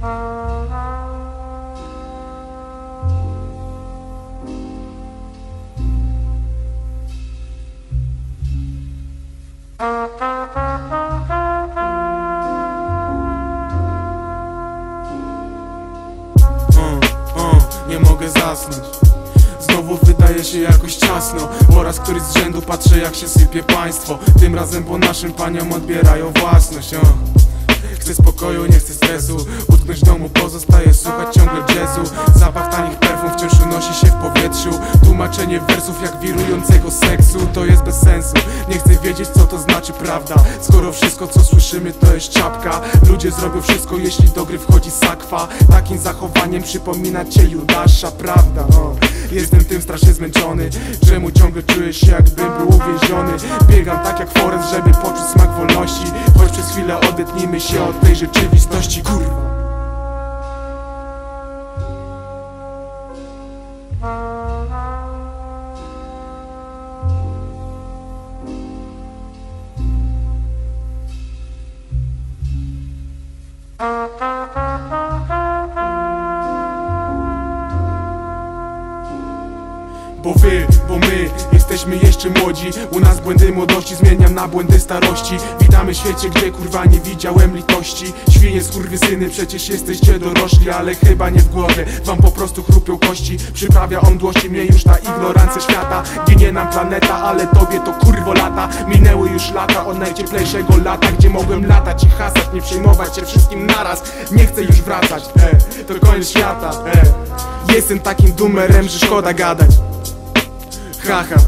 Mm, mm, Znowu wydaje się jakoś ciasno. Oraz któryś z rzędu patrzę jak się sypie państwo. Tym razem po naszym paniom odbierają własność uh. Chcę spokoju, nie chcę stresu. Utknąć w domu pozostaje słuchać ciągle jazzu. Zapach tanich perfum wciąż unosi się w powietrzu Tłumaczenie wersów jak wirującego seksu To jest bez sensu. Nie chcę wiedzieć co to znaczy prawda. Skoro wszystko co słyszymy to jest czapka. Ludzie zrobią wszystko jeśli do gry wchodzi sakwa. Takim zachowaniem przypomina cię Judasza, prawda? O. Jestem tym strasznie zmęczony Czemu ciągle czuję się jakbym był uwięziony. Biegam tak jak Forest, żeby poczuć smak wolności. Choć przez chwilę odetnijmy się od tej rzeczywistości Kurwa Uh-uh. Bo wy, bo my jesteśmy jeszcze młodzi. U nas błędy młodości zmieniam na błędy starości. Witamy świecie, gdzie kurwa nie widziałem litości. Świnie skurwysyny, przecież jesteście dorośli Ale chyba nie w głowie, wam po prostu chrupią kości. Przyprawia on dłości mnie już ta ignorancja świata. Ginie nam planeta, ale tobie to kurwo lata. Minęły już lata od najcieplejszego lata Gdzie mogłem latać i hasać, nie przejmować się wszystkim naraz. Nie chcę już wracać, e, to koniec świata, e. Jestem takim dumerem, że szkoda gadać kracha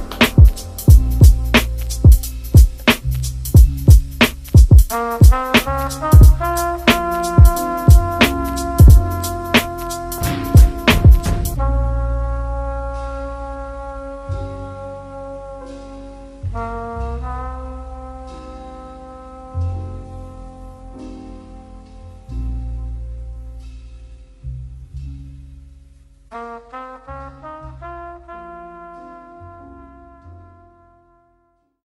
Uh-huh.